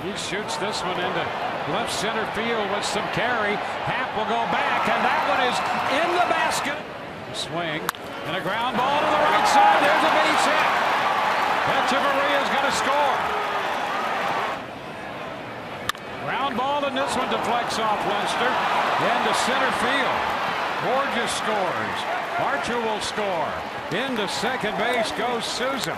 He shoots this one into left center field with some carry. Happ will go back, and that one is in the basket. Swing and a ground ball to the right side. There's a base hit. Hechavarria is going to score. Ground ball, and this one deflects off Lester into center field. Bourjos scores. Archer will score. Into second base goes Souza.